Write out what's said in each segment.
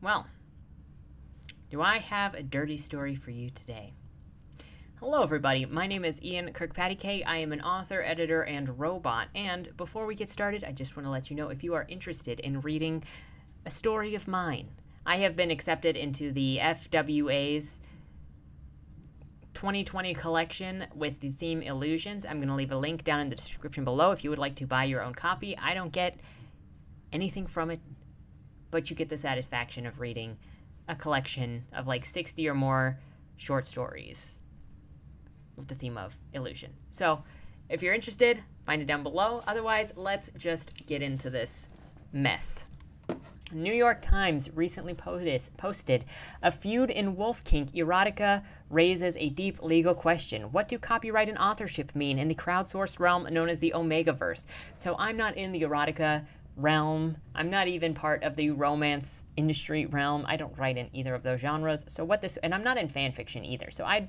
Well, do I have a dirty story for you today? Hello, everybody. My name is Ian Kirkpatrick. I am an author, editor, and robot. And before we get started, I just want to let you know if you are interested in reading a story of mine, I have been accepted into the FWA's 2020 collection with the theme Illusions. I'm going to leave a link down in the description below if you would like to buy your own copy. I don't get anything from it, but you get the satisfaction of reading a collection of like 60 or more short stories with the theme of illusion. So, if you're interested, find it down below. Otherwise, let's just get into this mess. New York Times recently posted a feud in Wolf Kink erotica raises a deep legal question. What do copyright and authorship mean in the crowdsourced realm known as the Omegaverse? So I'm not in the erotica realm. I'm not even part of the romance industry realm. I don't write in either of those genres. So what this and I'm not in fan fiction either. So I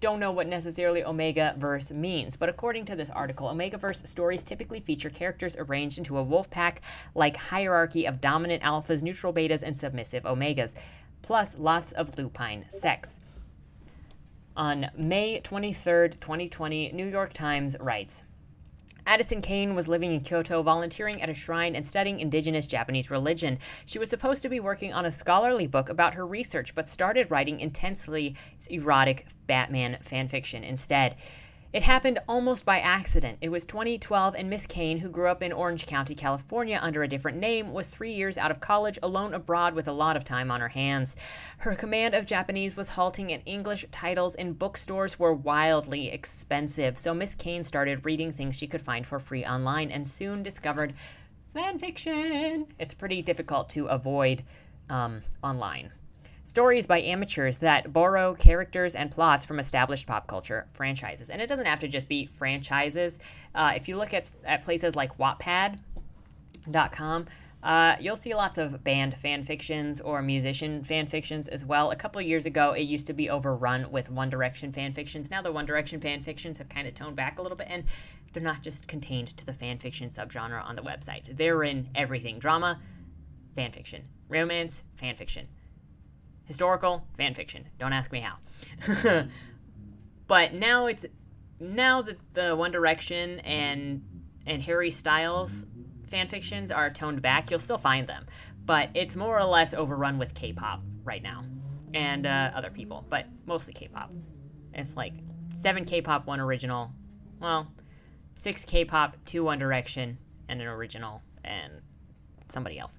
don't know what necessarily Omega Verse means, but according to this article, Omega Verse stories typically feature characters arranged into a wolf pack like hierarchy of dominant alphas, neutral betas, and submissive omegas, plus lots of lupine sex. On May 23rd, 2020, New York Times writes Addison Cain was living in Kyoto, volunteering at a shrine and studying indigenous Japanese religion. She was supposed to be working on a scholarly book about her research, but started writing intensely erotic Batman fanfiction instead. It happened almost by accident. It was 2012, and Miss Cain, who grew up in Orange County, California, under a different name, was three years out of college, alone abroad with a lot of time on her hands. Her command of Japanese was halting, and English titles in bookstores were wildly expensive. So Miss Cain started reading things she could find for free online and soon discovered fan fiction. It's pretty difficult to avoid um, online. Stories by amateurs that borrow characters and plots from established pop culture franchises. And it doesn't have to just be franchises. Uh, if you look at, at places like Wattpad.com, uh, you'll see lots of band fan fictions or musician fan fictions as well. A couple years ago, it used to be overrun with One Direction fan fictions. Now, the One Direction fan fictions have kind of toned back a little bit, and they're not just contained to the fan fiction subgenre on the website. They're in everything drama, fan fiction, romance, fan fiction historical fan fiction. Don't ask me how. but now it's now that the One Direction and and Harry Styles fan fictions are toned back, you'll still find them, but it's more or less overrun with K-pop right now and uh, other people, but mostly K-pop. It's like seven K-pop, one original. Well, six K-pop, two One Direction, and an original, and somebody else.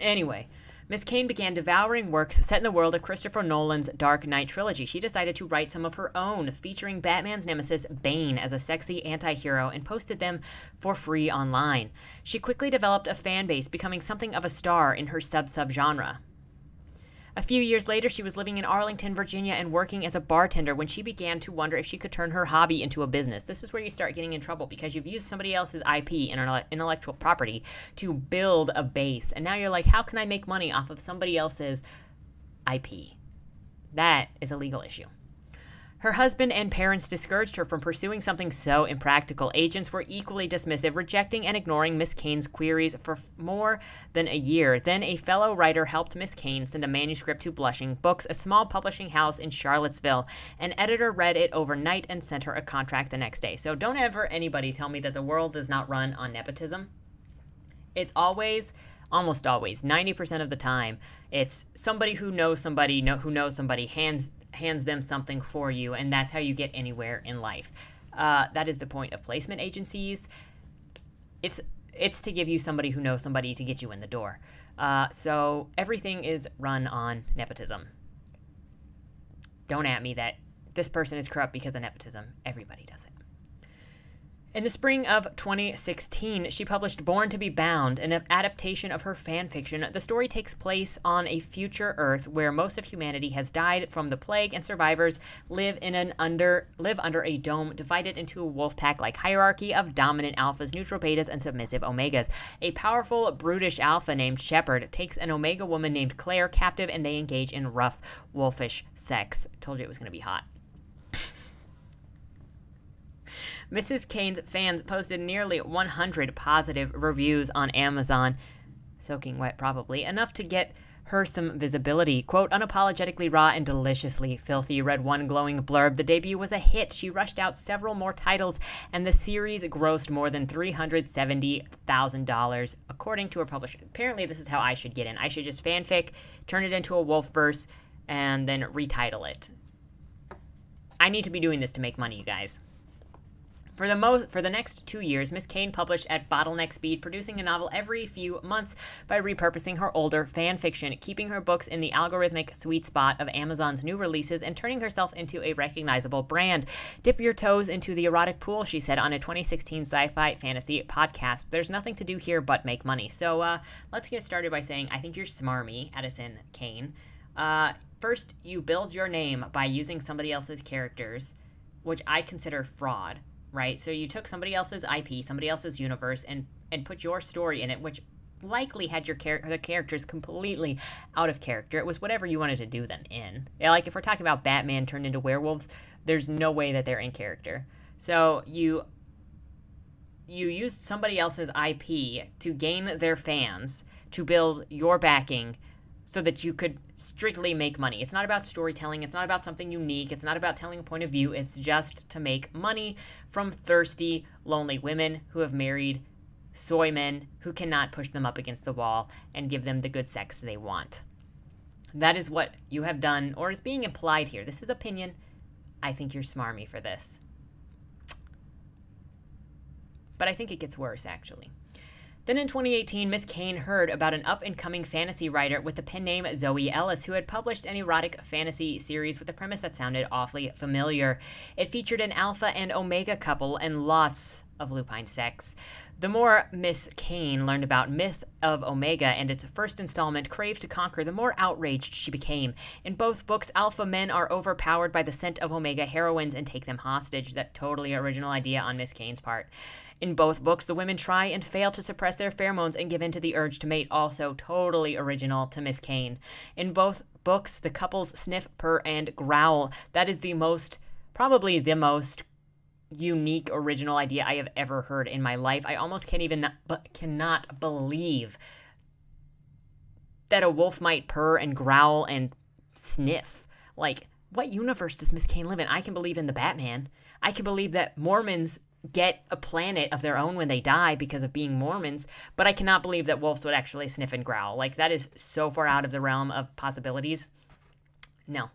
Anyway, Miss Cain began devouring works set in the world of Christopher Nolan's Dark Knight trilogy. She decided to write some of her own, featuring Batman's nemesis Bane as a sexy anti hero, and posted them for free online. She quickly developed a fan base, becoming something of a star in her sub subgenre. A few years later, she was living in Arlington, Virginia, and working as a bartender when she began to wonder if she could turn her hobby into a business. This is where you start getting in trouble because you've used somebody else's IP intellectual property to build a base. And now you're like, how can I make money off of somebody else's IP? That is a legal issue. Her husband and parents discouraged her from pursuing something so impractical. Agents were equally dismissive, rejecting and ignoring Miss Cain's queries for more than a year. Then a fellow writer helped Miss Cain send a manuscript to Blushing Books, a small publishing house in Charlottesville. An editor read it overnight and sent her a contract the next day. So don't ever anybody tell me that the world does not run on nepotism. It's always almost always 90% of the time it's somebody who knows somebody know, who knows somebody hands hands them something for you, and that's how you get anywhere in life. Uh, that is the point of placement agencies. It's it's to give you somebody who knows somebody to get you in the door. Uh, so everything is run on nepotism. Don't at me that this person is corrupt because of nepotism. Everybody does it. In the spring of 2016, she published Born to be Bound, an adaptation of her fan fiction. The story takes place on a future Earth where most of humanity has died from the plague, and survivors live in an under live under a dome divided into a wolf pack-like hierarchy of dominant alphas, neutral betas, and submissive omegas. A powerful, brutish alpha named Shepard takes an omega woman named Claire captive, and they engage in rough, wolfish sex. Told you it was going to be hot. Mrs. Cain's fans posted nearly 100 positive reviews on Amazon. soaking wet probably, enough to get her some visibility. Quote, unapologetically raw and deliciously filthy, read one glowing blurb. The debut was a hit. She rushed out several more titles, and the series grossed more than $370,000, according to her publisher. Apparently, this is how I should get in. I should just fanfic, turn it into a wolf verse, and then retitle it. I need to be doing this to make money, you guys. For the for the next two years, Miss Cain published at bottleneck speed, producing a novel every few months by repurposing her older fan fiction, keeping her books in the algorithmic sweet spot of Amazon's new releases, and turning herself into a recognizable brand. Dip your toes into the erotic pool, she said on a 2016 sci-fi fantasy podcast. There's nothing to do here but make money. So uh, let's get started by saying I think you're smarmy, Addison Cain. Uh, first, you build your name by using somebody else's characters, which I consider fraud right? So you took somebody else's IP, somebody else's universe, and and put your story in it, which likely had your char- the characters completely out of character. It was whatever you wanted to do them in. Yeah, like if we're talking about Batman turned into werewolves, there's no way that they're in character. So you you used somebody else's IP to gain their fans to build your backing so that you could strictly make money. It's not about storytelling, it's not about something unique, it's not about telling a point of view, it's just to make money from thirsty, lonely women who have married soy men who cannot push them up against the wall and give them the good sex they want. That is what you have done, or is being implied here. This is opinion. I think you're smarmy for this. But I think it gets worse, actually. Then in 2018, Miss Cain heard about an up and coming fantasy writer with the pen name Zoey Ellis who had published an erotic fantasy series with a premise that sounded awfully familiar. It featured an alpha and omega couple and lots of lupine sex. The more Miss Cain learned about Myth of Omega and its first installment, Crave to Conquer, the more outraged she became. In both books, alpha men are overpowered by the scent of Omega heroines and take them hostage. That totally original idea on Miss Cain's part. In both books, the women try and fail to suppress their pheromones and give in to the urge to mate, also totally original to Miss Cain. In both books, the couples sniff, purr, and growl. That is the most, probably the most unique original idea I have ever heard in my life. I almost can't even but cannot believe that a wolf might purr and growl and sniff. Like what universe does Miss Cain live in? I can believe in the Batman. I can believe that Mormons get a planet of their own when they die because of being Mormons, but I cannot believe that wolves would actually sniff and growl. Like, that is so far out of the realm of possibilities. No.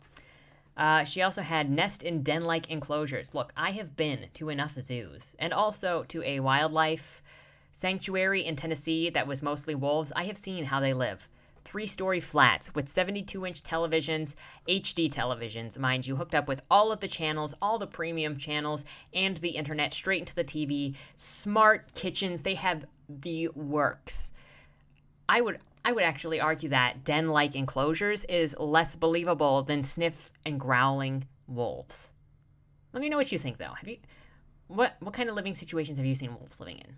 Uh, she also had nest in den like enclosures. Look, I have been to enough zoos and also to a wildlife sanctuary in Tennessee that was mostly wolves. I have seen how they live three story flats with 72 inch televisions, HD televisions, mind you, hooked up with all of the channels, all the premium channels, and the internet straight into the TV, smart kitchens. They have the works. I would I would actually argue that den like enclosures is less believable than sniff and growling wolves. Let me know what you think though. Have you what what kind of living situations have you seen wolves living in?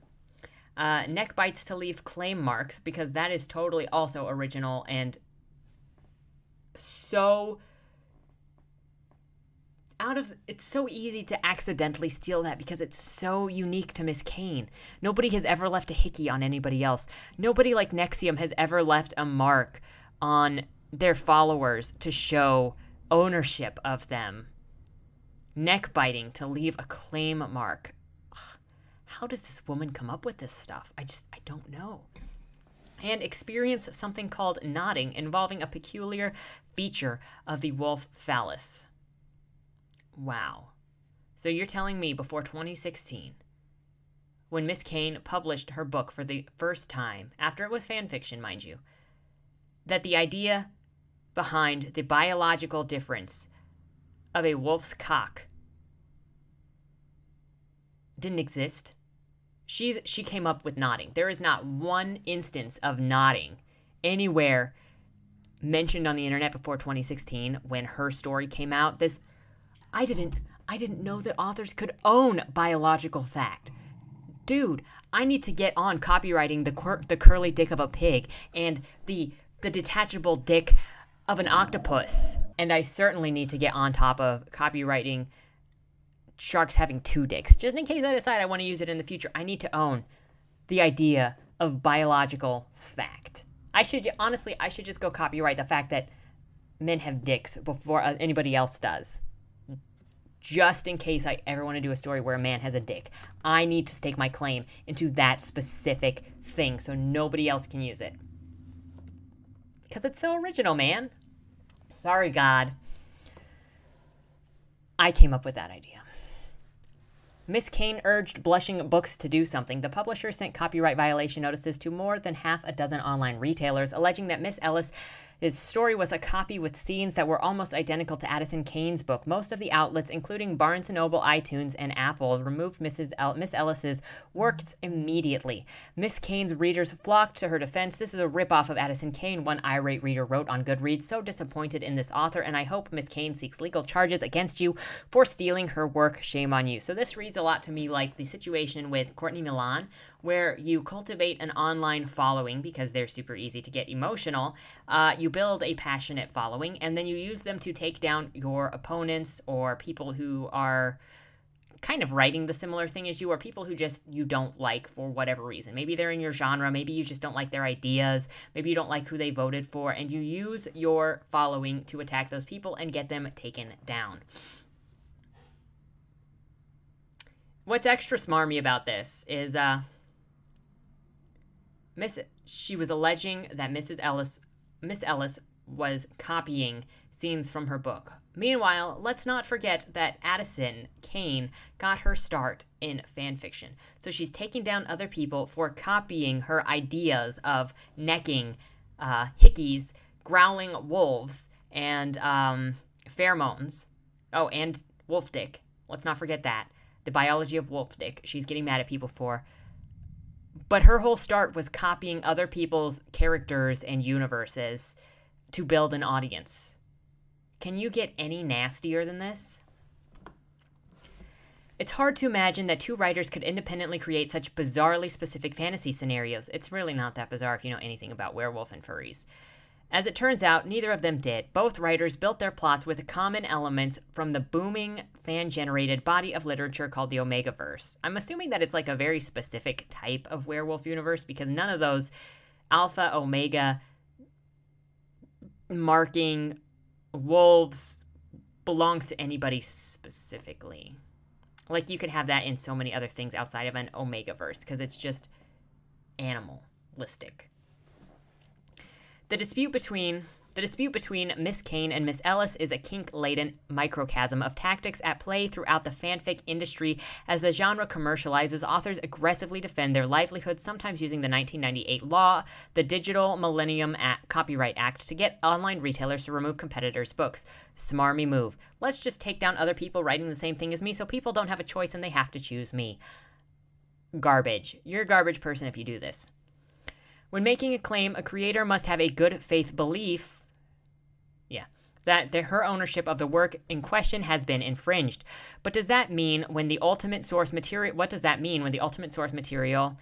Uh, neck bites to leave claim marks because that is totally also original and so out of it's so easy to accidentally steal that because it's so unique to Miss Cain. Nobody has ever left a hickey on anybody else. Nobody like NXIVM has ever left a mark on their followers to show ownership of them. Neck biting to leave a claim mark how does this woman come up with this stuff? I just, I don't know. And experience something called knotting, involving a peculiar feature of the wolf phallus. Wow. So you're telling me before 2016, when Miss Cain published her book for the first time, after it was fan fiction, mind you, that the idea behind the biological difference of a wolf's cock didn't exist? She's she came up with knotting. There is not one instance of knotting anywhere mentioned on the internet before 2016 when her story came out. This I didn't I didn't know that authors could own biological fact. Dude, I need to get on copyrighting the cur- the curly dick of a pig and the the detachable dick of an octopus. And I certainly need to get on top of copyrighting sharks having two dicks. Just in case I decide I want to use it in the future, I need to own the idea of biological fact. I should honestly, I should just go copyright the fact that men have dicks before uh, anybody else does. Just in case I ever want to do a story where a man has a dick, I need to stake my claim into that specific thing so nobody else can use it. Because it's so original, man. Sorry, God. I came up with that idea. Miss Cain urged Blushing Books to do something. The publisher sent copyright violation notices to more than half a dozen online retailers, alleging that Miss Ellis his story was a copy with scenes that were almost identical to Addison Cain's book. Most of the outlets, including Barnes & Noble, iTunes, and Apple, removed Mrs. El- Miss Ellis's works immediately. Miss Cain's readers flocked to her defense. This is a ripoff of Addison Cain, one irate reader wrote on Goodreads. So disappointed in this author, and I hope Miss Cain seeks legal charges against you for stealing her work. Shame on you. So this reads a lot to me like the situation with Courtney Milan, where you cultivate an online following because they're super easy to get emotional. Uh, you build a passionate following, and then you use them to take down your opponents or people who are kind of writing the similar thing as you or people who just you don't like for whatever reason. Maybe they're in your genre, maybe you just don't like their ideas, maybe you don't like who they voted for and you use your following to attack those people and get them taken down. What's extra smarmy about this is uh Miss she was alleging that Mrs. Ellis Miss Ellis was copying scenes from her book. Meanwhile, let's not forget that Addison Cain got her start in fan fiction. So she's taking down other people for copying her ideas of necking uh, hickeys, growling wolves, and um, pheromones. Oh, and wolf dick. Let's not forget that. The biology of wolf dick. She's getting mad at people for but her whole start was copying other people's characters and universes to build an audience. Can you get any nastier than this? It's hard to imagine that two writers could independently create such bizarrely specific fantasy scenarios. It's really not that bizarre if you know anything about werewolf and furries. As it turns out, neither of them did. Both writers built their plots with common elements from the booming fan generated body of literature called the Omegaverse. I'm assuming that it's like a very specific type of werewolf universe because none of those alpha, omega marking wolves belongs to anybody specifically. Like you could have that in so many other things outside of an Omegaverse because it's just animalistic. The dispute between the dispute between Miss Cain and Miss Ellis is a kink laden microcosm of tactics at play throughout the fanfic industry. As the genre commercializes, authors aggressively defend their livelihoods, sometimes using the 1998 law, the Digital Millennium Act, Copyright Act, to get online retailers to remove competitors' books. Smarmy move. Let's just take down other people writing the same thing as me so people don't have a choice and they have to choose me. Garbage. You're a garbage person if you do this. When making a claim, a creator must have a good faith belief, yeah, that the, her ownership of the work in question has been infringed. But does that mean when the ultimate source material, what does that mean when the ultimate source material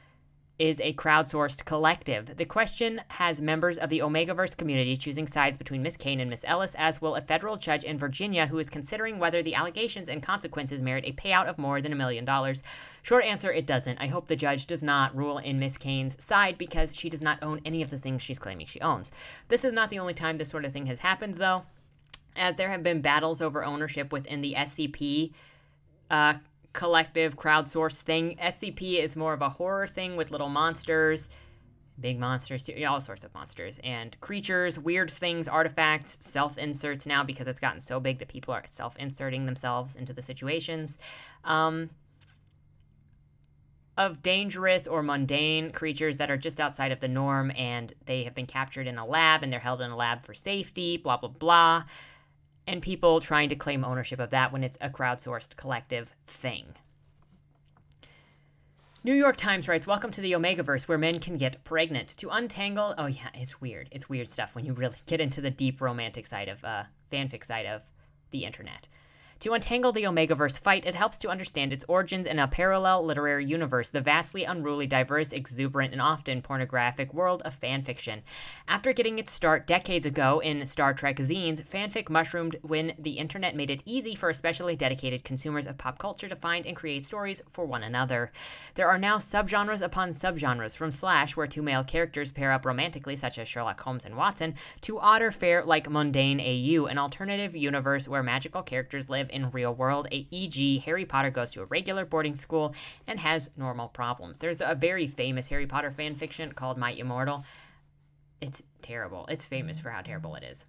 is a crowdsourced collective. The question has members of the Omegaverse community choosing sides between Miss Cain and Miss Ellis, as will a federal judge in Virginia who is considering whether the allegations and consequences merit a payout of more than a million dollars. Short answer, it doesn't. I hope the judge does not rule in Miss Cain's side because she does not own any of the things she's claiming she owns. This is not the only time this sort of thing has happened, though, as there have been battles over ownership within the SCP. Uh, collective crowdsource thing. SCP is more of a horror thing with little monsters, big monsters, too, all sorts of monsters, and creatures, weird things, artifacts, self inserts now because it's gotten so big that people are self inserting themselves into the situations. Um, of dangerous or mundane creatures that are just outside of the norm and they have been captured in a lab and they're held in a lab for safety, blah, blah, blah and people trying to claim ownership of that when it's a crowdsourced collective thing. New York Times writes, Welcome to the Omegaverse, where men can get pregnant. To untangle, oh yeah, it's weird. It's weird stuff when you really get into the deep romantic side of, uh, fanfic side of the internet. To untangle the Omegaverse fight, it helps to understand its origins in a parallel literary universe, the vastly unruly, diverse, exuberant, and often pornographic world of fanfiction. After getting its start decades ago in Star Trek zines, fanfic mushroomed when the internet made it easy for especially dedicated consumers of pop culture to find and create stories for one another. There are now subgenres upon subgenres, from Slash, where two male characters pair up romantically, such as Sherlock Holmes and Watson, to otter fare like Mundane AU, an alternative universe where magical characters live in real world, a e.g., Harry Potter goes to a regular boarding school and has normal problems. There's a very famous Harry Potter fan fiction called My Immortal. It's terrible. It's famous for how terrible it is.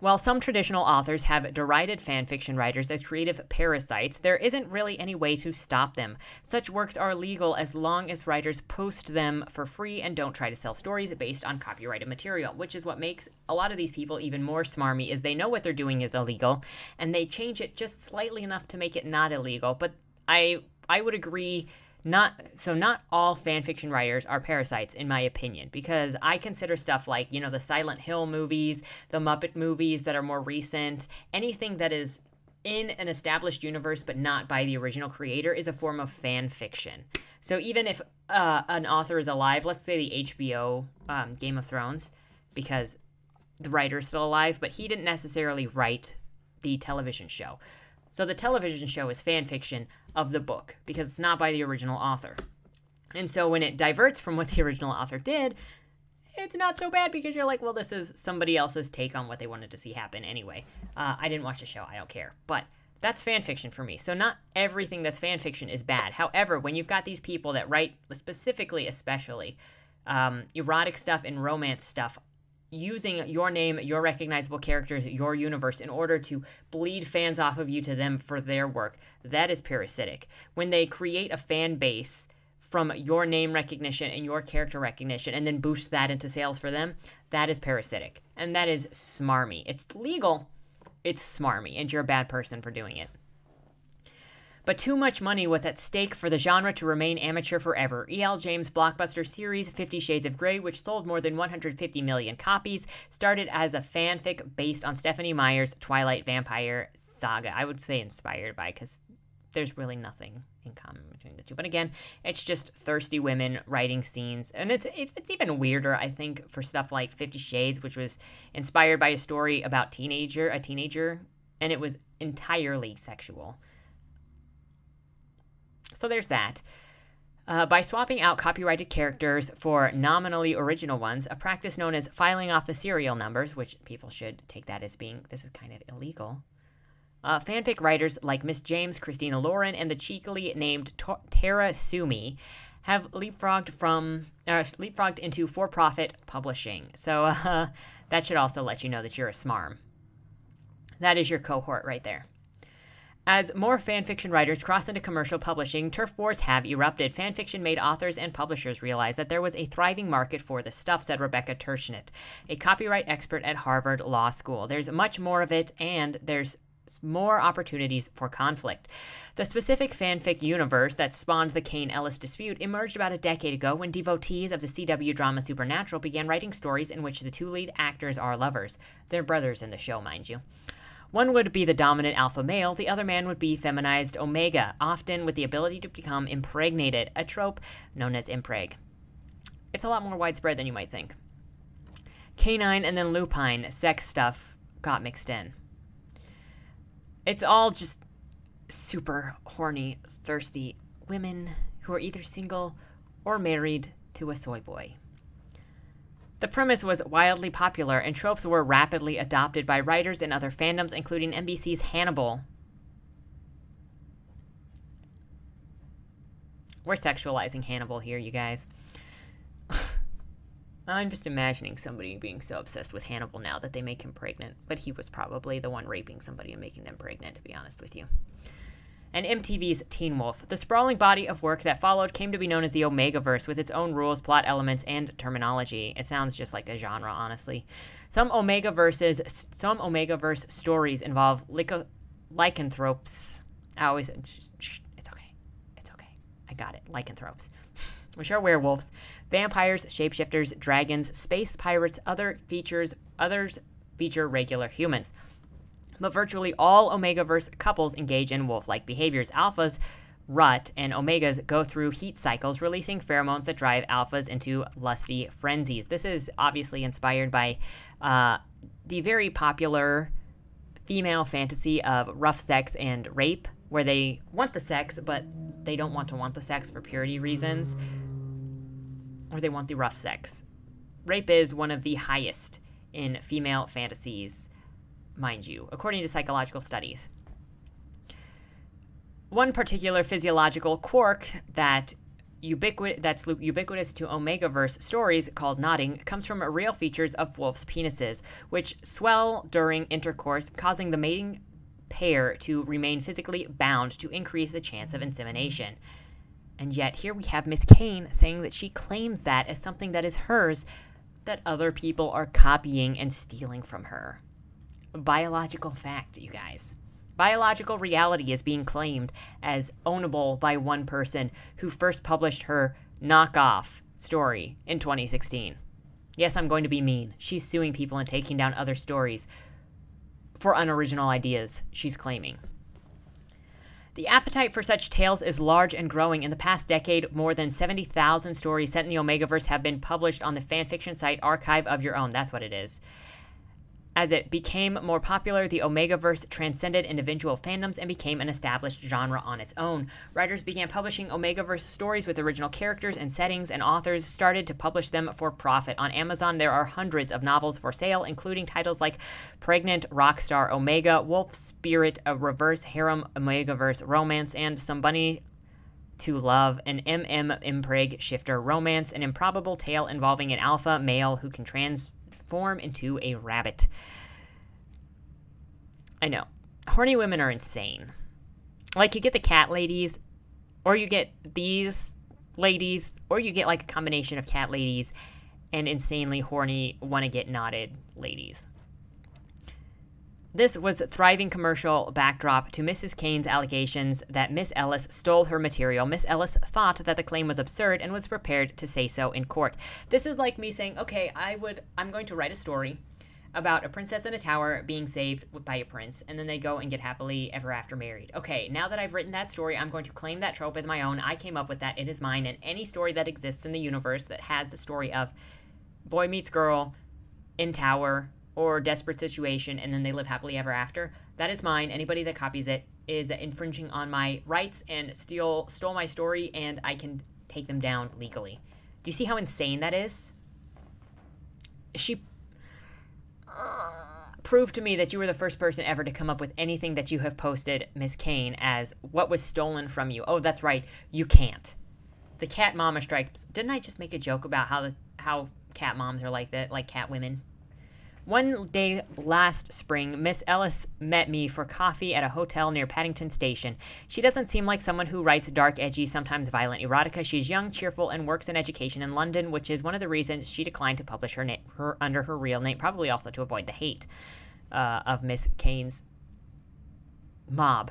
While some traditional authors have derided fanfiction writers as creative parasites, there isn't really any way to stop them. Such works are legal as long as writers post them for free and don't try to sell stories based on copyrighted material, which is what makes a lot of these people even more smarmy is they know what they're doing is illegal and they change it just slightly enough to make it not illegal. But I I would agree not so not all fan fiction writers are parasites in my opinion because i consider stuff like you know the silent hill movies the muppet movies that are more recent anything that is in an established universe but not by the original creator is a form of fan fiction so even if uh, an author is alive let's say the hbo um, game of thrones because the writer is still alive but he didn't necessarily write the television show so the television show is fan fiction of the book because it's not by the original author. And so when it diverts from what the original author did, it's not so bad because you're like, well, this is somebody else's take on what they wanted to see happen anyway. Uh, I didn't watch the show, I don't care. But that's fan fiction for me. So not everything that's fan fiction is bad. However, when you've got these people that write specifically, especially um, erotic stuff and romance stuff using your name, your recognizable characters, your universe in order to bleed fans off of you to them for their work. That is parasitic. When they create a fan base from your name recognition and your character recognition and then boost that into sales for them, that is parasitic. And that is smarmy. It's legal, it's smarmy, and you're a bad person for doing it. But too much money was at stake for the genre to remain amateur forever. E.L. James' blockbuster series Fifty Shades of Grey, which sold more than 150 million copies, started as a fanfic based on Stephenie Meyer's Twilight Vampire saga. I would say inspired by, because there's really nothing in common between the two. But again, it's just thirsty women writing scenes, and it's it's even weirder, I think, for stuff like Fifty Shades, which was inspired by a story about teenager, a teenager, and it was entirely sexual. So there's that. Uh, by swapping out copyrighted characters for nominally original ones, a practice known as filing off the serial numbers, which people should take that as being this is kind of illegal. Uh, fanfic writers like Miss James, Christina Lauren, and the cheekily named Tara Sue Me have leapfrogged from uh, leapfrogged into for-profit publishing. So uh, that should also let you know that you're a smarm. That is your cohort right there. As more fanfiction writers cross into commercial publishing, turf wars have erupted. Fanfiction made authors and publishers realize that there was a thriving market for the stuff, said Rebecca Tushnet, a copyright expert at Harvard Law School. There's much more of it, and there's more opportunities for conflict. The specific fanfic universe that spawned the Cain Ellis dispute emerged about a decade ago when devotees of the CW drama Supernatural began writing stories in which the two lead actors are lovers. They're brothers in the show, mind you. One would be the dominant alpha male, the other man would be feminized omega, often with the ability to become impregnated, a trope known as impreg. It's a lot more widespread than you might think. Canine and then lupine sex stuff got mixed in. It's all just super horny, thirsty women who are either single or married to a soy boy. The premise was wildly popular, and tropes were rapidly adopted by writers in other fandoms, including NBC's Hannibal. We're sexualizing Hannibal here, you guys. I'm just imagining somebody being so obsessed with Hannibal now that they make him pregnant, but he was probably the one raping somebody and making them pregnant, to be honest with you and MTV's Teen Wolf. The sprawling body of work that followed came to be known as the Omegaverse, with its own rules, plot elements, and terminology. It sounds just like a genre, honestly. Some Omega verses, some Omegaverse stories involve lyco- lycanthropes. I always, it's okay, it's okay. I got it. Lycanthropes, which are werewolves, vampires, shapeshifters, dragons, space pirates. Other features, others feature regular humans. But virtually all Omegaverse couples engage in wolf like behaviors. Alphas rut and omegas go through heat cycles, releasing pheromones that drive alphas into lusty frenzies. This is obviously inspired by uh, the very popular female fantasy of rough sex and rape, where they want the sex, but they don't want to want the sex for purity reasons, or they want the rough sex. Rape is one of the highest in female fantasies, mind you, according to psychological studies. One particular physiological quirk that that's ubiquitous to Omegaverse stories called knotting comes from real features of wolves' penises, which swell during intercourse, causing the mating pair to remain physically bound to increase the chance of insemination. And yet, here we have Miss Cain saying that she claims that as something that is hers, that other people are copying and stealing from her. Biological fact, you guys. Biological reality is being claimed as ownable by one person who first published her knockoff story in 2016. Yes, I'm going to be mean. She's suing people and taking down other stories for unoriginal ideas, she's claiming. The appetite for such tales is large and growing. In the past decade, more than 70,000 stories set in the Omegaverse have been published on the fanfiction site Archive of Your Own. That's what it is. As it became more popular, the Omegaverse transcended individual fandoms and became an established genre on its own. Writers began publishing Omegaverse stories with original characters and settings, and authors started to publish them for profit. On Amazon, there are hundreds of novels for sale, including titles like Pregnant Rockstar Omega, Wolf Spirit, a Reverse Harem Omegaverse Romance, and Somebody to Love, an MM Impreg Shifter romance, an improbable tale involving an alpha male who can trans transform into a rabbit. I know. Horny women are insane. Like, you get the cat ladies, or you get these ladies, or you get like a combination of cat ladies and insanely horny, want to get knotted ladies. This was a thriving commercial backdrop to Mrs. Cain's allegations that Miss Ellis stole her material. Miss Ellis thought that the claim was absurd and was prepared to say so in court. This is like me saying, "Okay, I would I'm going to write a story about a princess in a tower being saved by a prince, and then they go and get happily ever after married. Okay, now that I've written that story, I'm going to claim that trope as my own. I came up with that. It is mine. And any story that exists in the universe that has the story of boy meets girl in tower or desperate situation and then they live happily ever after. That is mine. Anybody that copies it is infringing on my rights and steal stole my story and I can take them down legally. Do you see how insane that is? She uh, proved to me that you were the first person ever to come up with anything that you have posted, Miss Cain, as what was stolen from you. Oh, that's right. You can't. The cat mama strikes. Didn't I just make a joke about how the how cat moms are like that, like cat women? One day last spring, Miss Ellis met me for coffee at a hotel near Paddington Station. She doesn't seem like someone who writes dark, edgy, sometimes violent erotica. She's young, cheerful, and works in education in London, which is one of the reasons she declined to publish her, na- her under her real name, probably also to avoid the hate uh, of Miss Cain's mob.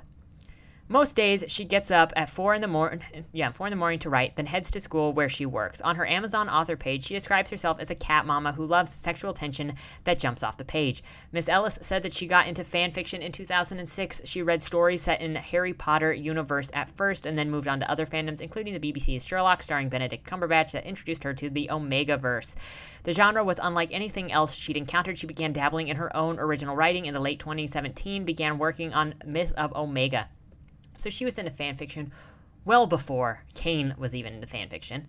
Most days, she gets up at four in the morning. Yeah, four in the morning to write, then heads to school where she works. On her Amazon author page, she describes herself as a cat mama who loves sexual tension that jumps off the page. Miss Ellis said that she got into fan fiction in 2006. She read stories set in the Harry Potter universe at first, and then moved on to other fandoms, including the BBC's Sherlock, starring Benedict Cumberbatch, that introduced her to the Omegaverse. The genre was unlike anything else she'd encountered. She began dabbling in her own original writing in the late 2017, began working on Myth of Omega. So she was into fan fiction well before Cain was even into fan fiction.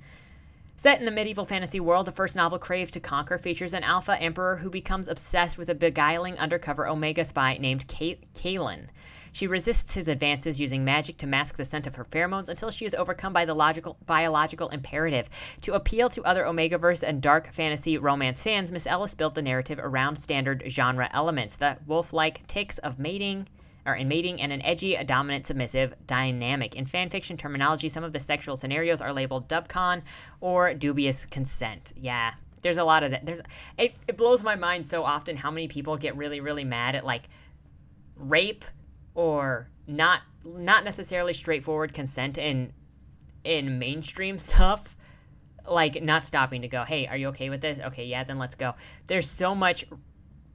Set in the medieval fantasy world, the first novel, Crave to Conquer, features an alpha emperor who becomes obsessed with a beguiling undercover Omega spy named Kaelin. She resists his advances using magic to mask the scent of her pheromones until she is overcome by the logical biological imperative. To appeal to other Omegaverse and dark fantasy romance fans, Miss Ellis built the narrative around standard genre elements, the wolf-like ticks of mating, in mating and an edgy, a dominant, submissive dynamic. In fanfiction terminology, some of the sexual scenarios are labeled dubcon or dubious consent. Yeah, there's a lot of that. There's it, it blows my mind so often how many people get really really mad at like rape or not not necessarily straightforward consent in in mainstream stuff like not stopping to go hey are you okay with this okay yeah then let's go there's so much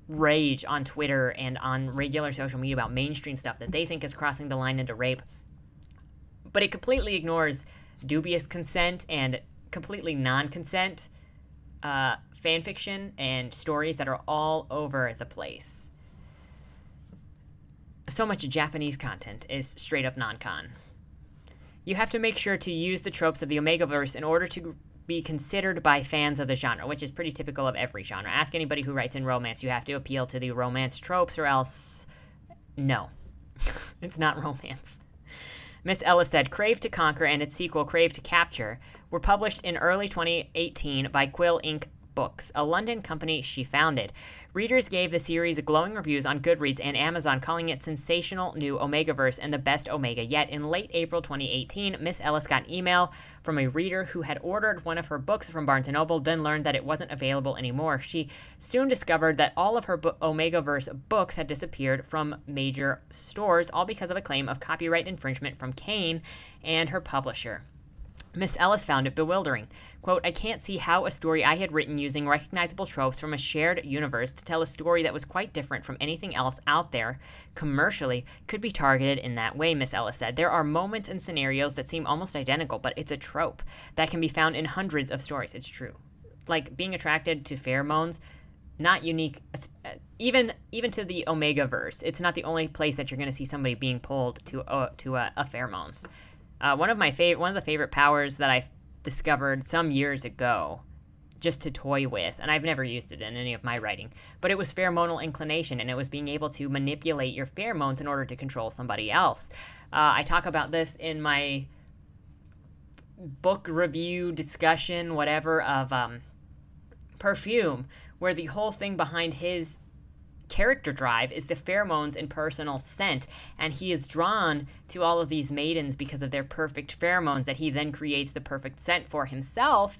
rage on Twitter and on regular social media about mainstream stuff that they think is crossing the line into rape. But it completely ignores dubious consent and completely non consent uh, fan fiction and stories that are all over the place. So much Japanese content is straight up non con. You have to make sure to use the tropes of the Omegaverse in order to be considered by fans of the genre, which is pretty typical of every genre. Ask anybody who writes in romance, you have to appeal to the romance tropes, or else, no, it's not romance. Miss Ellis said Crave to Conquer and its sequel, Crave to Capture, were published in early 2018 by Quill Ink Books, a London company she founded. Readers gave the series glowing reviews on Goodreads and Amazon, calling it sensational new Omegaverse and the best Omega yet. In late April 2018, Miss Ellis got an email from a reader who had ordered one of her books from Barnes & Noble, then learned that it wasn't available anymore. She soon discovered that all of her bo- Omegaverse books had disappeared from major stores, all because of a claim of copyright infringement from Cain and her publisher. Miss Ellis found it bewildering. Quote, I can't see how a story I had written using recognizable tropes from a shared universe to tell a story that was quite different from anything else out there commercially could be targeted in that way, Miss Ellis said. There are moments and scenarios that seem almost identical, but it's a trope that can be found in hundreds of stories. It's true. Like being attracted to pheromones, not unique even even to the omega verse it's not the only place that you're going to see somebody being pulled to uh, to a, a pheromones uh, one of my favorite, one of the favorite powers that I discovered some years ago, just to toy with, and I've never used it in any of my writing, but it was pheromonal inclination, and it was being able to manipulate your pheromones in order to control somebody else. Uh, I talk about this in my book review discussion, whatever, of um, perfume, where the whole thing behind his character drive is the pheromones and personal scent. And he is drawn to all of these maidens because of their perfect pheromones that he then creates the perfect scent for himself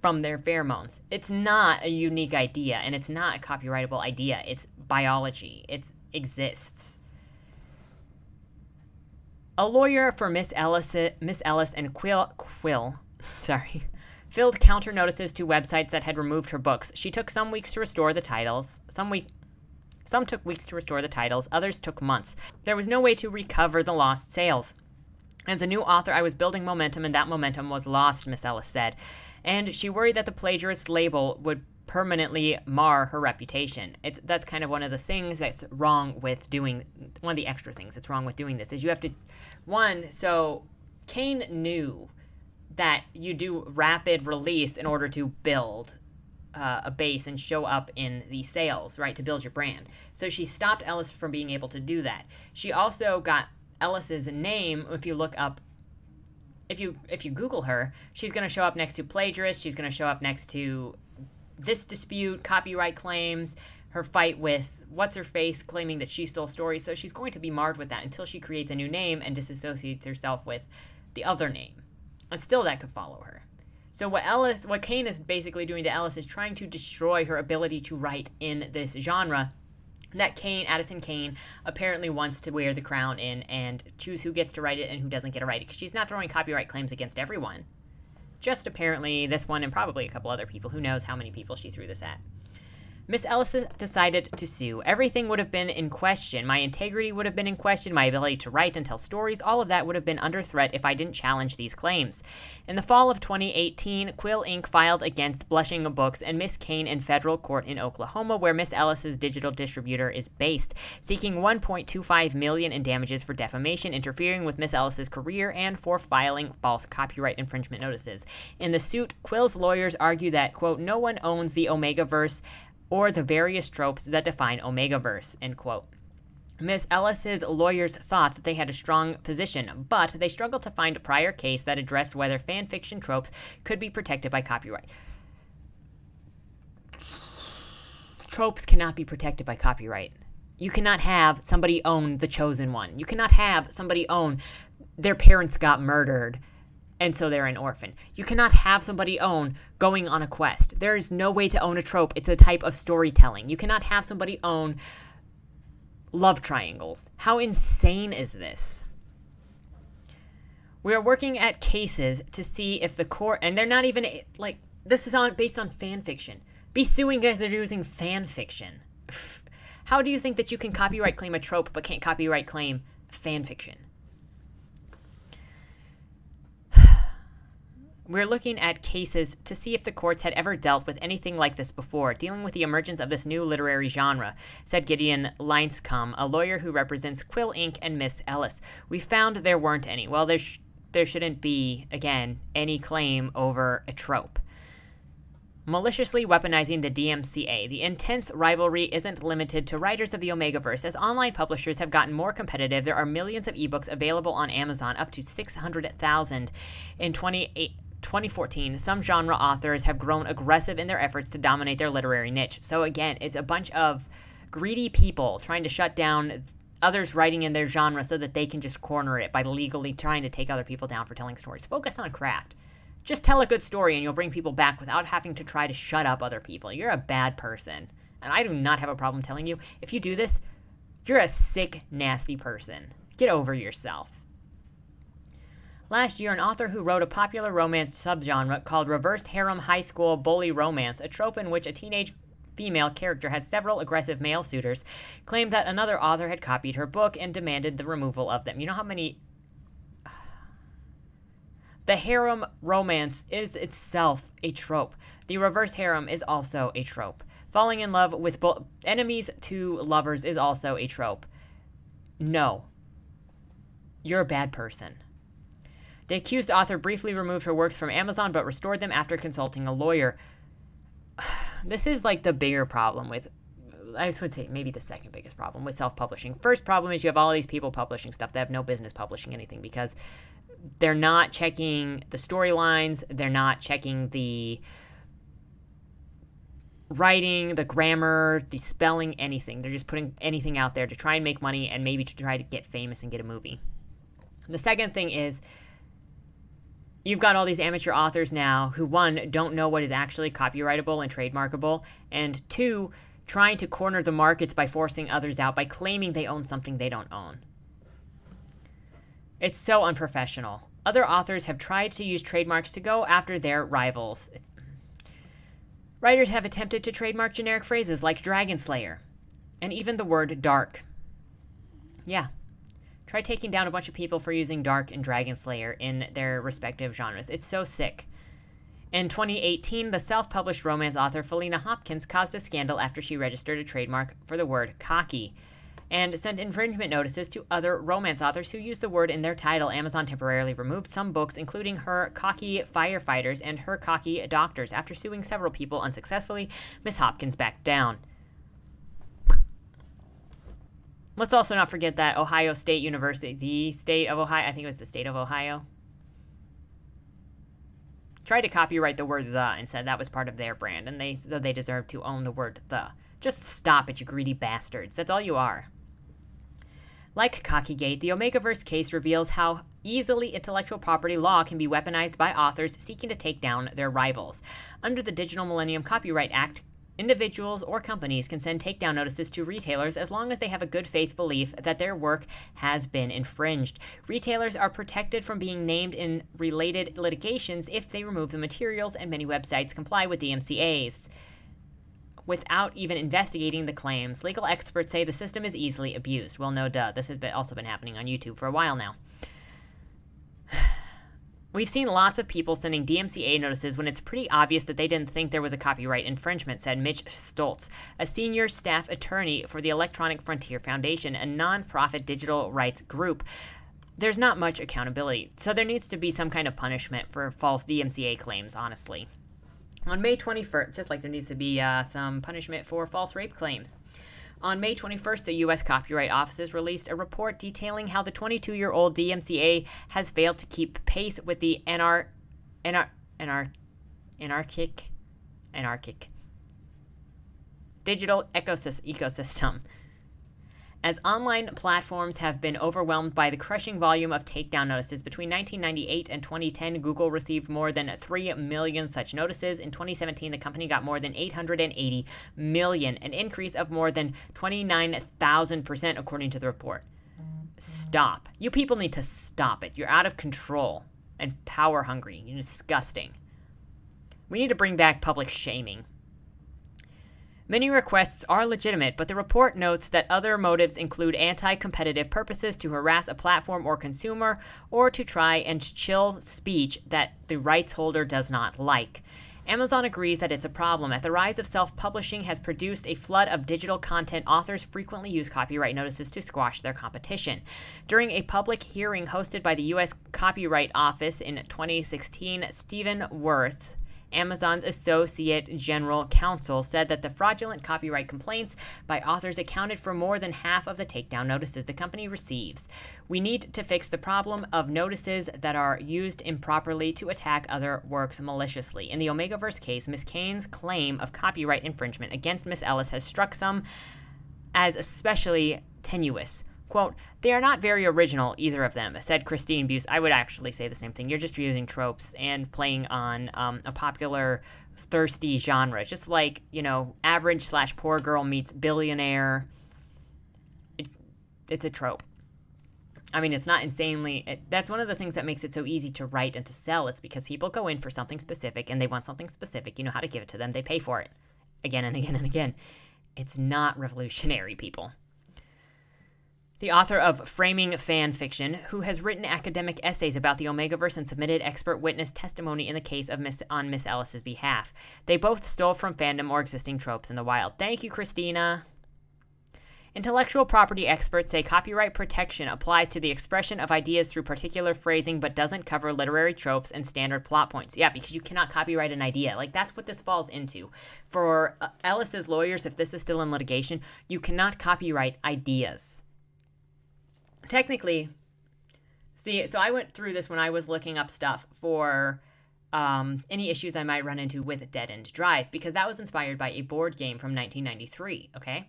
from their pheromones. It's not a unique idea and it's not a copyrightable idea. It's biology. It exists. A lawyer for Miss Ellis, Miss Ellis and Quill, Quill, sorry, filled counter notices to websites that had removed her books. She took some weeks to restore the titles. Some week some took weeks to restore the titles, others took months. There was no way to recover the lost sales. As a new author, I was building momentum, and that momentum was lost, Miss Ellis said. And she worried that the plagiarist label would permanently mar her reputation. It's that's kind of one of the things that's wrong with doing one of the extra things that's wrong with doing this is you have to one so Cain knew that you do rapid release in order to build uh, a base and show up in the sales, right, to build your brand. So she stopped Ellis from being able to do that. She also got Ellis's name. If you look up, if you if you Google her, she's going to show up next to plagiarist. She's going to show up next to this dispute, copyright claims, her fight with what's her face claiming that she stole stories. So she's going to be marred with that until she creates a new name and disassociates herself with the other name. And still, that could follow her. So what Ellis, what Cain is basically doing to Ellis is trying to destroy her ability to write in this genre that Cain, Addison Cain, apparently wants to wear the crown in and choose who gets to write it and who doesn't get to write it. Because she's not throwing copyright claims against everyone. Just apparently this one and probably a couple other people. Who knows how many people she threw this at. Miss Ellis decided to sue. Everything would have been in question. My integrity would have been in question. My ability to write and tell stories, all of that would have been under threat if I didn't challenge these claims. In the fall of 2018, Quill Ink filed against Blushing Books and Miss Cain in federal court in Oklahoma, where Miss Ellis's digital distributor is based, seeking 1.25 million in damages for defamation, interfering with Miss Ellis's career, and for filing false copyright infringement notices. In the suit, Quill's lawyers argue that, quote, no one owns the Omegaverse or the various tropes that define Omegaverse, end quote. Miss Ellis's lawyers thought that they had a strong position, but they struggled to find a prior case that addressed whether fanfiction tropes could be protected by copyright. Tropes cannot be protected by copyright. You cannot have somebody own the chosen one. You cannot have somebody own their parents got murdered and so they're an orphan. You cannot have somebody own going on a quest. There is no way to own a trope. It's a type of storytelling. You cannot have somebody own love triangles. How insane is this? We are working at cases to see if the court, and they're not even like this is on based on fan fiction. Be suing guys that are using fan fiction. How do you think that you can copyright claim a trope but can't copyright claim fan fiction? We're looking at cases to see if the courts had ever dealt with anything like this before, dealing with the emergence of this new literary genre, said Gideon Linscomb, a lawyer who represents Quill Ink and Miss Ellis. We found there weren't any. Well, there, sh- there shouldn't be, again, any claim over a trope maliciously weaponizing the DMCA. The intense rivalry isn't limited to writers of the Omegaverse. As online publishers have gotten more competitive, there are millions of ebooks available on Amazon, up to 600,000 in 28. 2014, some genre authors have grown aggressive in their efforts to dominate their literary niche. So, again, it's a bunch of greedy people trying to shut down others writing in their genre so that they can just corner it by legally trying to take other people down for telling stories. Focus on craft. Just tell a good story and you'll bring people back without having to try to shut up other people. You're a bad person. And I do not have a problem telling you if you do this, you're a sick, nasty person. Get over yourself. Last year, an author who wrote a popular romance subgenre called reverse harem high school bully romance, a trope in which a teenage female character has several aggressive male suitors, claimed that another author had copied her book and demanded the removal of them. You know how many. The harem romance is itself a trope. The reverse harem is also a trope. Falling in love with bo- enemies to lovers is also a trope. No. You're a bad person. The accused author briefly removed her works from Amazon but restored them after consulting a lawyer. This is like the bigger problem with I would say maybe the second biggest problem with self-publishing. First problem is you have all these people publishing stuff that have no business publishing anything because they're not checking the storylines, they're not checking the writing, the grammar, the spelling, anything. They're just putting anything out there to try and make money and maybe to try to get famous and get a movie. The second thing is you've got all these amateur authors now who one don't know what is actually copyrightable and trademarkable and two trying to corner the markets by forcing others out by claiming they own something they don't own. It's so unprofessional. Other authors have tried to use trademarks to go after their rivals. It's... writers have attempted to trademark generic phrases like dragon slayer and even the word dark. Yeah Try taking down a bunch of people for using Dark and Dragon Slayer in their respective genres. It's so sick. In 2018, the self published romance author Faleena Hopkins caused a scandal after she registered a trademark for the word cocky and sent infringement notices to other romance authors who used the word in their title. Amazon temporarily removed some books, including her cocky firefighters and her cocky doctors. After suing several people unsuccessfully, Miss Hopkins backed down. Let's also not forget that Ohio State University, the state of Ohio, I think it was the state of Ohio, tried to copyright the word the and said that was part of their brand, and they so they deserve to own the word the. Just stop it, you greedy bastards. That's all you are. Like Cockygate, the Omegaverse case reveals how easily intellectual property law can be weaponized by authors seeking to take down their rivals. Under the Digital Millennium Copyright Act, Individuals or companies can send takedown notices to retailers as long as they have a good faith belief that their work has been infringed. Retailers are protected from being named in related litigations if they remove the materials, and many websites comply with DMCA's. Without even investigating the claims, legal experts say the system is easily abused. Well, no duh. This has been also been happening on YouTube for a while now. We've seen lots of people sending DMCA notices when it's pretty obvious that they didn't think there was a copyright infringement, said Mitch Stoltz, a senior staff attorney for the Electronic Frontier Foundation, a nonprofit digital rights group. There's not much accountability, so there needs to be some kind of punishment for false DMCA claims, honestly. On May 21st, just like there needs to be uh, some punishment for false rape claims. On May 21st, the U.S. Copyright Office released a report detailing how the 22 year old DMCA has failed to keep pace with the NR, NR, NR, anarchic, anarchic digital ecosystem as online platforms have been overwhelmed by the crushing volume of takedown notices. Between 1998 and 2010, Google received more than 3 million such notices. In 2017, the company got more than 880 million, an increase of more than 29,000%, according to the report. Stop. You people need to stop it. You're out of control and power hungry. You're disgusting. We need to bring back public shaming. Many requests are legitimate, but the report notes that other motives include anti competitive purposes to harass a platform or consumer, or to try and chill speech that the rights holder does not like. Amazon agrees that it's a problem. At the rise of self publishing has produced a flood of digital content, authors frequently use copyright notices to squash their competition. During a public hearing hosted by the U.S. Copyright Office in 2016, Stephen Worth, Amazon's Associate General Counsel said that the fraudulent copyright complaints by authors accounted for more than half of the takedown notices the company receives. We need to fix the problem of notices that are used improperly to attack other works maliciously. In the Omegaverse case, Ms. Cain's claim of copyright infringement against Ms. Ellis has struck some as especially tenuous. Quote, they are not very original, either of them, said Christine Busse. I would actually say the same thing. You're just using tropes and playing on um, a popular, thirsty genre. Just like, you know, average slash poor girl meets billionaire. It, it's a trope. I mean, it's not insanely. It, that's one of the things that makes it so easy to write and to sell. It's because people go in for something specific and they want something specific. You know how to give it to them. They pay for it again and again and again. It's not revolutionary, people the author of Framing Fan Fiction, who has written academic essays about the Omegaverse and submitted expert witness testimony in the case of Miss on Miss Ellis's behalf. They both stole from fandom or existing tropes in the wild. Thank you, Christina. Intellectual property experts say copyright protection applies to the expression of ideas through particular phrasing but doesn't cover literary tropes and standard plot points. Yeah, because you cannot copyright an idea. Like, that's what this falls into. For uh, Ellis's lawyers, if this is still in litigation, you cannot copyright ideas technically, see, so I went through this when I was looking up stuff for um, any issues I might run into with Dead End Drive, because that was inspired by a board game from 1993, okay?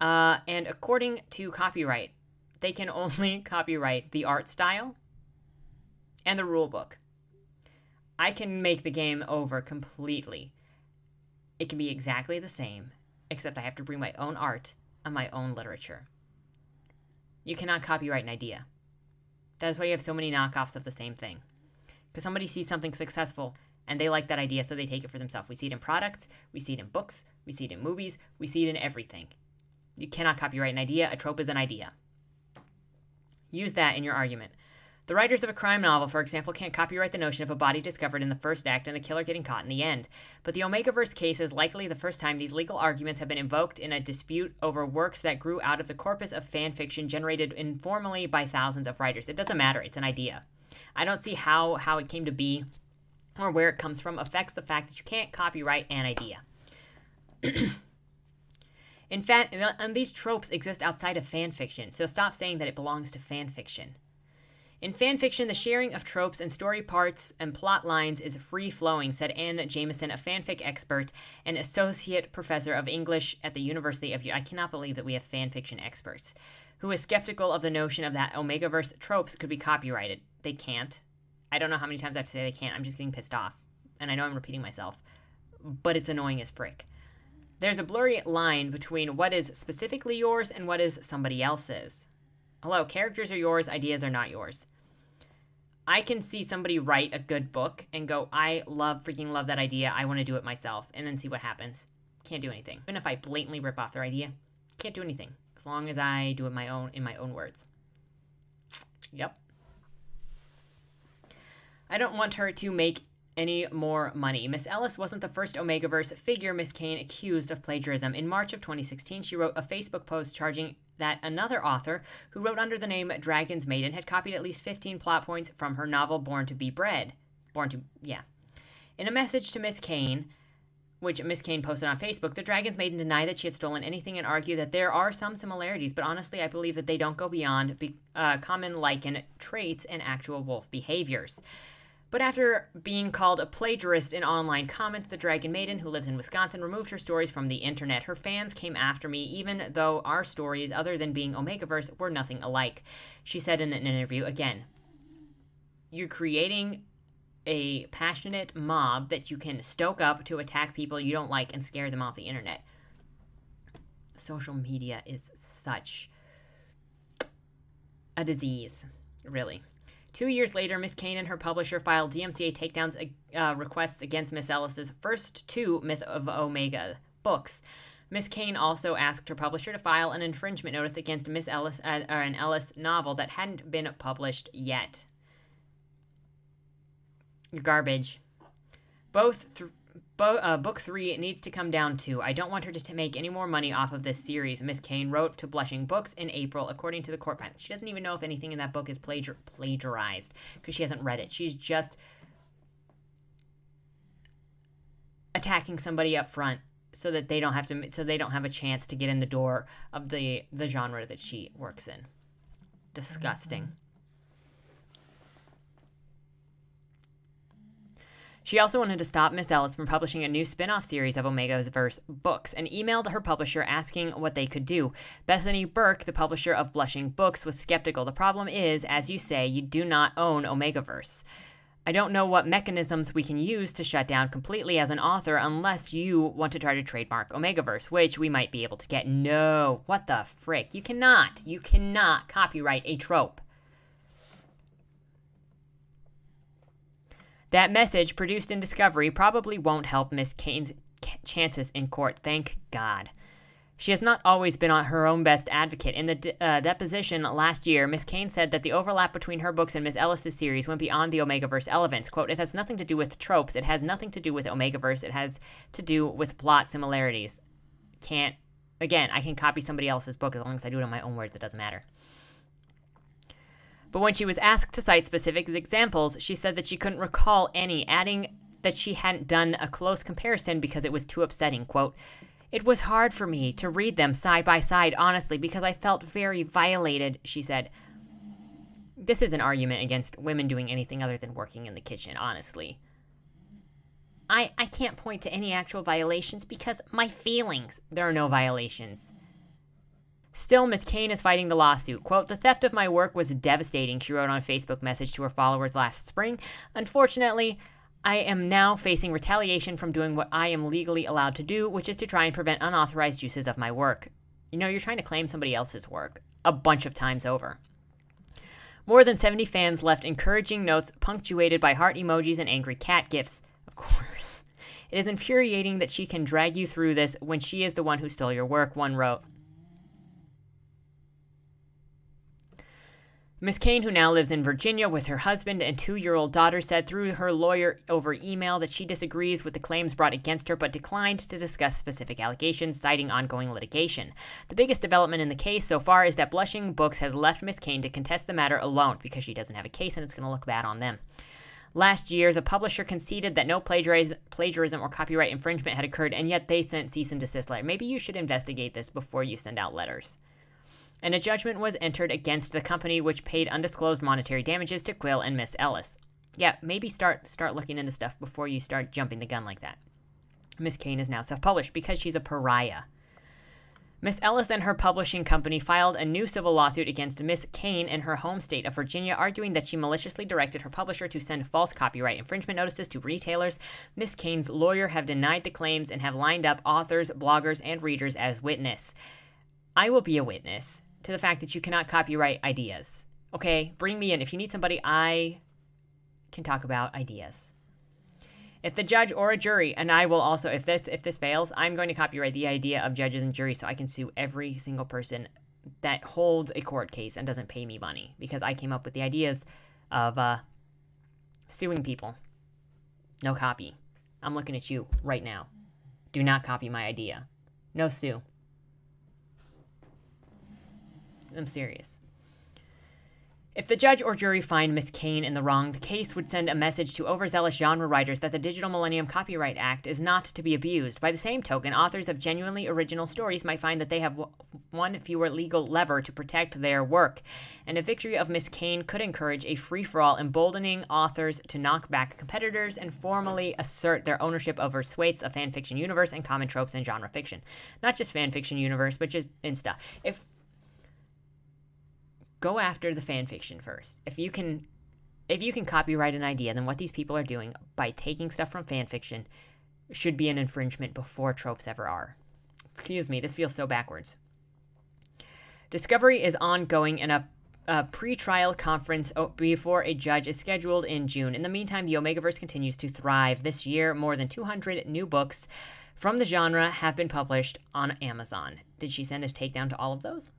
Uh, and according to copyright, they can only copyright the art style and the rule book. I can make the game over completely. It can be exactly the same, except I have to bring my own art and my own literature. You cannot copyright an idea. That is why you have so many knockoffs of the same thing. Because somebody sees something successful and they like that idea, so they take it for themselves. We see it in products, we see it in books, we see it in movies, we see it in everything. You cannot copyright an idea. A trope is an idea. Use that in your argument. The writers of a crime novel, for example, can't copyright the notion of a body discovered in the first act and a killer getting caught in the end. But the Omegaverse case is likely the first time these legal arguments have been invoked in a dispute over works that grew out of the corpus of fan fiction generated informally by thousands of writers. It doesn't matter, it's an idea. I don't see how, how it came to be or where it comes from affects the fact that you can't copyright an idea. In fact, and these tropes exist outside of fan fiction, so stop saying that it belongs to fan fiction. In fanfiction, the sharing of tropes and story parts and plot lines is free flowing, said Anne Jamison, a fanfic expert and associate professor of English at the University of. I cannot believe that we have fanfiction experts who is skeptical of the notion of that Omegaverse tropes could be copyrighted. They can't. I don't know how many times I have to say they can't. I'm just getting pissed off. And I know I'm repeating myself, but it's annoying as frick. There's a blurry line between what is specifically yours and what is somebody else's. Hello, characters are yours, ideas are not yours. I can see somebody write a good book and go, I love, freaking love that idea. I want to do it myself, and then see what happens. Can't do anything. Even if I blatantly rip off their idea, can't do anything as long as I do it my own in my own words. Yep. I don't want her to make any more money. Miss Ellis wasn't the first Omegaverse figure Miss Cain accused of plagiarism. In March of 2016, she wrote a Facebook post charging that another author, who wrote under the name Dragon's Maiden, had copied at least 15 plot points from her novel Born to Be Bred. Born to, yeah. In a message to Miss Cain, which Miss Cain posted on Facebook, the Dragon's Maiden denied that she had stolen anything and argued that there are some similarities, but honestly, I believe that they don't go beyond be, uh, common lycan traits and actual wolf behaviors. But after being called a plagiarist in online comments, the Dragon Maiden, who lives in Wisconsin, removed her stories from the internet. Her fans came after me, even though our stories, other than being Omegaverse, were nothing alike. She said in an interview again, You're creating a passionate mob that you can stoke up to attack people you don't like and scare them off the internet. Social media is such a disease, really. Two years later, Miss Cain and her publisher filed DMCA takedowns uh, requests against Miss Ellis's first two Myth of Omega books. Miss Cain also asked her publisher to file an infringement notice against Miss Ellis, uh, or an Ellis novel that hadn't been published yet. Garbage. Both th- Bo- uh, book three needs to come down to. I don't want her to t- make any more money off of this series. Miss Cain wrote to Blushing Books in April, according to the court file. She doesn't even know if anything in that book is plagiar- plagiarized because she hasn't read it. She's just attacking somebody up front so that they don't have to so they don't have a chance to get in the door of the the genre that she works in. Disgusting. She also wanted to stop Miss Ellis from publishing a new spin off series of Omega's Verse books and emailed her publisher asking what they could do. Bethany Burke, the publisher of Blushing Books, was skeptical. The problem is, as you say, you do not own Omegaverse. I don't know what mechanisms we can use to shut down completely as an author unless you want to try to trademark Omegaverse, which we might be able to get. No. What the frick? You cannot. You cannot copyright a trope. That message, produced in Discovery, probably won't help Miss Cain's chances in court, thank God. She has not always been on her own best advocate. In the de- uh, deposition last year, Miss Cain said that the overlap between her books and Miss Ellis's series went beyond the Omegaverse elements. Quote, it has nothing to do with tropes. It has nothing to do with Omegaverse. It has to do with plot similarities. Can't, again, I can copy somebody else's book as long as I do it in my own words. It doesn't matter. But when she was asked to cite specific examples, she said that she couldn't recall any, adding that she hadn't done a close comparison because it was too upsetting. Quote, It was hard for me to read them side by side, honestly, because I felt very violated, she said. This is an argument against women doing anything other than working in the kitchen, honestly. I, I can't point to any actual violations because my feelings. There are no violations. Still, Miss Cain is fighting the lawsuit. Quote, The theft of my work was devastating, she wrote on a Facebook message to her followers last spring. Unfortunately, I am now facing retaliation from doing what I am legally allowed to do, which is to try and prevent unauthorized uses of my work. You know, you're trying to claim somebody else's work a bunch of times over. More than 70 fans left encouraging notes punctuated by heart emojis and angry cat gifs. Of course. It is infuriating that she can drag you through this when she is the one who stole your work, one wrote. Miss Cain, who now lives in Virginia with her husband and two year old daughter, said through her lawyer over email that she disagrees with the claims brought against her but declined to discuss specific allegations, citing ongoing litigation. The biggest development in the case so far is that Blushing Books has left Miss Cain to contest the matter alone because she doesn't have a case and it's going to look bad on them. Last year, the publisher conceded that no plagiarism or copyright infringement had occurred, and yet they sent cease and desist letter. Maybe you should investigate this before you send out letters and a judgment was entered against the company which paid undisclosed monetary damages to Quill and Miss Ellis. Yeah, maybe start start looking into stuff before you start jumping the gun like that. Miss Cain is now self-published because she's a pariah. Miss Ellis and her publishing company filed a new civil lawsuit against Miss Cain in her home state of Virginia, arguing that she maliciously directed her publisher to send false copyright infringement notices to retailers. Miss Cain's lawyer have denied the claims and have lined up authors, bloggers, and readers as witness. I will be a witness to the fact that you cannot copyright ideas. Okay, bring me in. If you need somebody, I can talk about ideas. If the judge or a jury, and I will also, if this if this fails, I'm going to copyright the idea of judges and juries so I can sue every single person that holds a court case and doesn't pay me money because I came up with the ideas of uh, suing people. No copy. I'm looking at you right now. Do not copy my idea. No sue. I'm serious. If the judge or jury find Miss Cain in the wrong, the case would send a message to overzealous genre writers that the Digital Millennium Copyright Act is not to be abused. By the same token, authors of genuinely original stories might find that they have one fewer legal lever to protect their work. And a victory of Miss Cain could encourage a free for all, emboldening authors to knock back competitors and formally assert their ownership over swathes of fanfiction universe and common tropes in genre fiction. Not just fanfiction universe, but just in stuff. If go after the fan fiction first. If you can if you can copyright an idea, then what these people are doing by taking stuff from fan fiction should be an infringement before tropes ever are. Excuse me, this feels so backwards. Discovery is ongoing and a a pre-trial conference oh, before a judge is scheduled in June. In the meantime, the Omegaverse continues to thrive. This year, more than 200 new books from the genre have been published on Amazon. Did she send a takedown to all of those?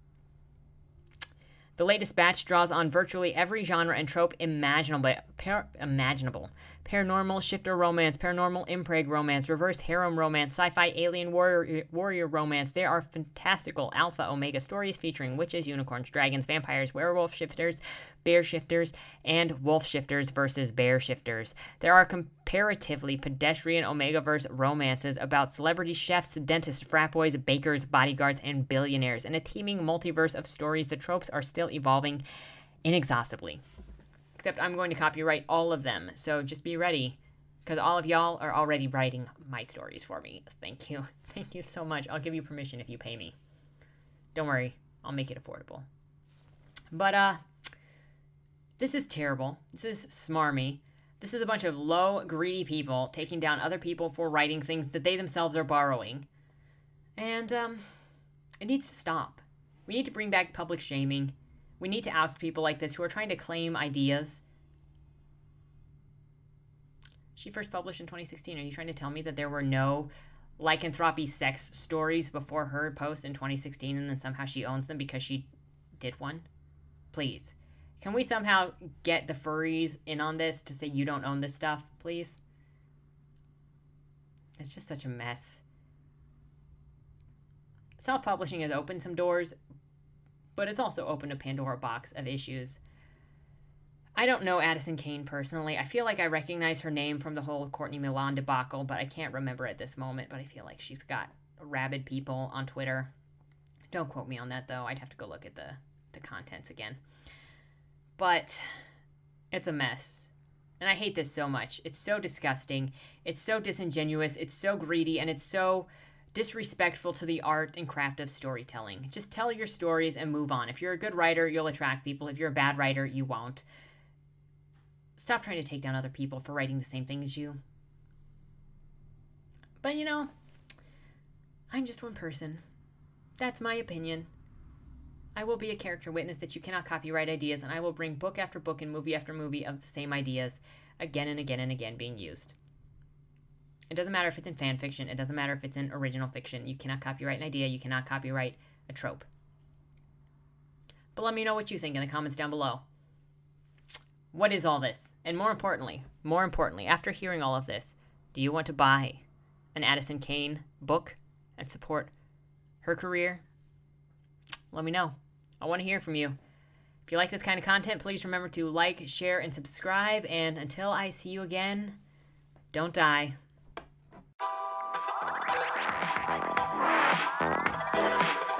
The latest batch draws on virtually every genre and trope imaginable. Par- imaginable. Paranormal shifter romance, paranormal impreg romance, reverse harem romance, sci-fi alien warrior, warrior romance. There are fantastical alpha omega stories featuring witches, unicorns, dragons, vampires, werewolf shifters, bear shifters, and wolf shifters versus bear shifters. There are comparatively pedestrian Omegaverse romances about celebrity chefs, dentists, frat boys, bakers, bodyguards, and billionaires. In a teeming multiverse of stories, the tropes are still evolving inexhaustibly. Except I'm going to copyright all of them, so just be ready. Because all of y'all are already writing my stories for me. Thank you. Thank you so much. I'll give you permission if you pay me. Don't worry, I'll make it affordable. But, uh, this is terrible. This is smarmy. This is a bunch of low, greedy people taking down other people for writing things that they themselves are borrowing. And, um, it needs to stop. We need to bring back public shaming. We need to oust people like this who are trying to claim ideas. She first published in 2016. Are you trying to tell me that there were no lycanthropy sex stories before her post in 2016 and then somehow she owns them because she did one? Please. Can we somehow get the furries in on this to say you don't own this stuff, please? It's just such a mess. Self publishing has opened some doors, but it's also opened a Pandora box of issues. I don't know Addison Cain personally. I feel like I recognize her name from the whole Courtney Milan debacle, but I can't remember at this moment. But I feel like she's got rabid people on Twitter. Don't quote me on that though. I'd have to go look at the the contents again. But it's a mess. And I hate this so much. It's so disgusting. It's so disingenuous. It's so greedy and it's so disrespectful to the art and craft of storytelling. Just tell your stories and move on. If you're a good writer, you'll attract people. If you're a bad writer, you won't. Stop trying to take down other people for writing the same thing as you. But you know, I'm just one person. That's my opinion. I will be a character witness that you cannot copyright ideas, and I will bring book after book and movie after movie of the same ideas again and again and again being used. It doesn't matter if it's in fan fiction, it doesn't matter if it's in original fiction. You cannot copyright an idea, you cannot copyright a trope. But let me know what you think in the comments down below. What is all this? And more importantly, more importantly, after hearing all of this, do you want to buy an Addison Cain book and support her career? Let me know. I want to hear from you. If you like this kind of content, please remember to like, share, and subscribe. And until I see you again, don't die.